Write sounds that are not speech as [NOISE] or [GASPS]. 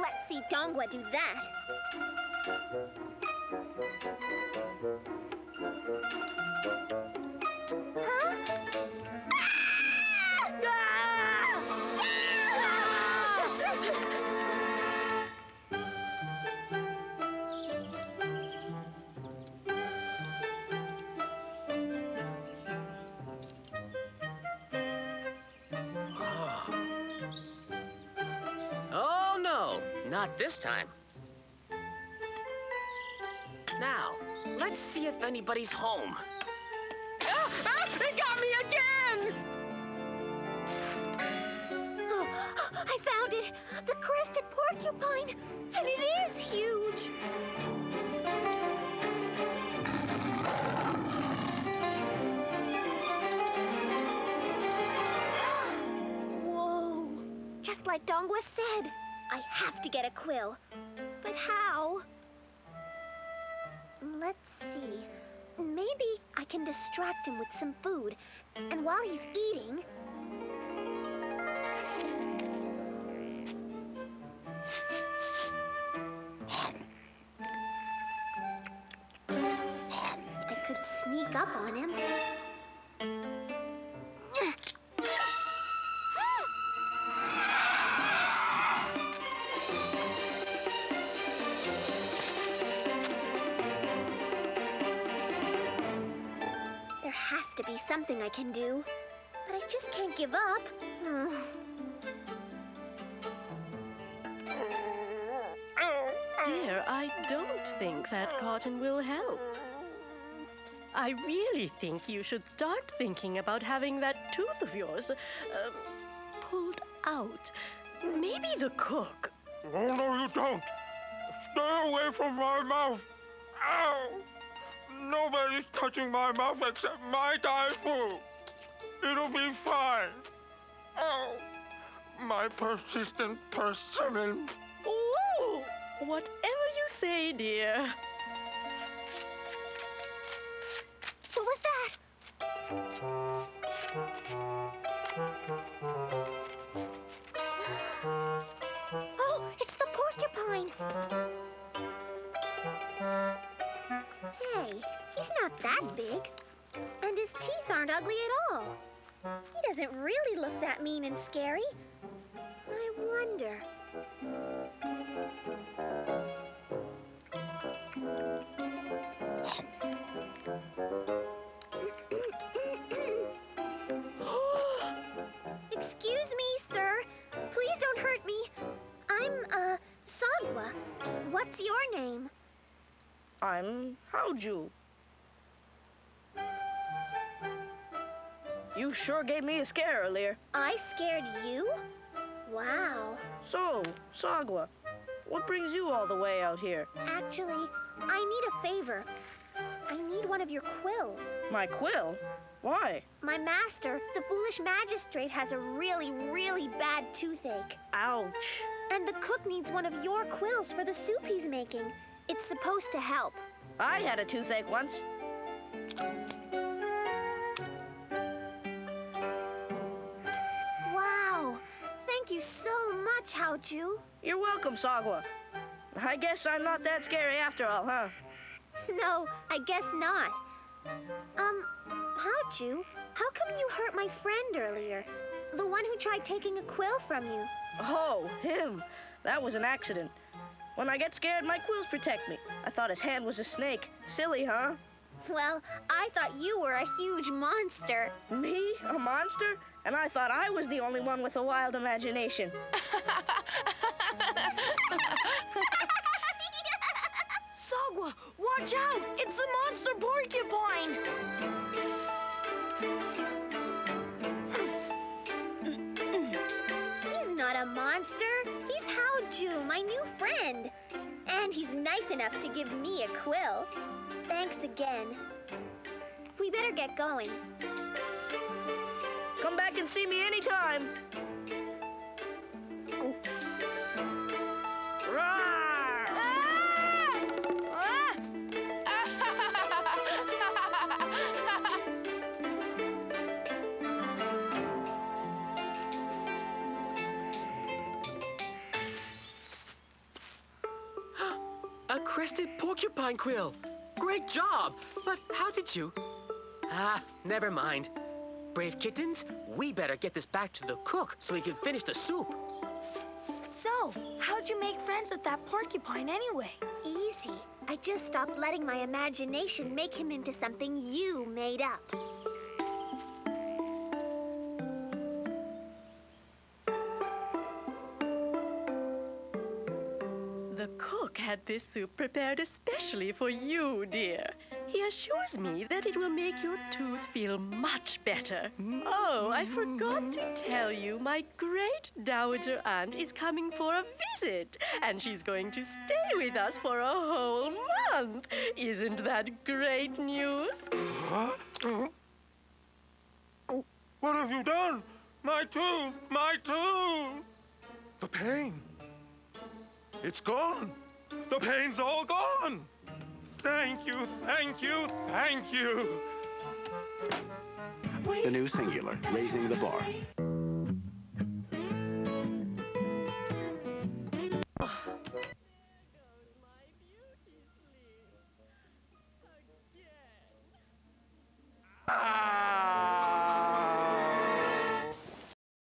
Let's see Dongwa do that. Not this time. Now, let's see if anybody's home. Ah, ah, it got me again! Oh, I found it! The crested porcupine! And it is huge! [GASPS] Whoa! Just like Dongwa said, I have to get a quill. But how? Let's see. Maybe I can distract him with some food. And while he's eating, I could sneak up on him. Be something I can do, but I just can't give up. [SIGHS] Dear, I don't think that cotton will help. I really think you should start thinking about having that tooth of yours uh, pulled out. Maybe the cook. Oh, no, you don't. Stay away from my mouth. Ow! Nobody's touching my mouth except my Thai food. It'll be fine. Oh, my persistent persimmon. Ooh, whatever you say, dear. He's not that big. And his teeth aren't ugly at all. He doesn't really look that mean and scary. I wonder. [GASPS] Excuse me, sir. Please don't hurt me. I'm, uh, Sagwa. What's your name? I'm Haoju. You sure gave me a scare earlier. I scared you? Wow. So, Sagwa, what brings you all the way out here? Actually, I need a favor. I need one of your quills. My quill? Why? My master, the foolish magistrate, has a really, really bad toothache. Ouch. And the cook needs one of your quills for the soup he's making. It's supposed to help. I had a toothache once. Much, Haoju. You're welcome, Sagwa. I guess I'm not that scary after all, huh? [LAUGHS] No, I guess not. Um, Haoju, how come you hurt my friend earlier? The one who tried taking a quill from you. Oh, him. That was an accident. When I get scared, my quills protect me. I thought his hand was a snake. Silly, huh? Well, I thought you were a huge monster. Me? A monster? And I thought I was the only one with a wild imagination. [LAUGHS] Sagwa, watch out! It's the monster porcupine! He's not a monster. He's Haoju, my new friend. And he's nice enough to give me a quill. Thanks again. We better get going. Come back and see me anytime. [LAUGHS] A crested porcupine quill. Great job! But how did you? Ah, never mind. Brave kittens, we better get this back to the cook so he can finish the soup. So, how'd you make friends with that porcupine anyway? Easy. I just stopped letting my imagination make him into something you made up. The cook had this soup prepared especially for you, dear. He assures me that it will make your tooth feel much better. Oh, I forgot to tell you, my great dowager aunt is coming for a visit, and she's going to stay with us for a whole month. Isn't that great news? What have you done? My tooth! My tooth! The pain. It's gone. The pain's all gone. Thank you, thank you, thank you. The new singular, raising the bar. my beauty sleep. Again.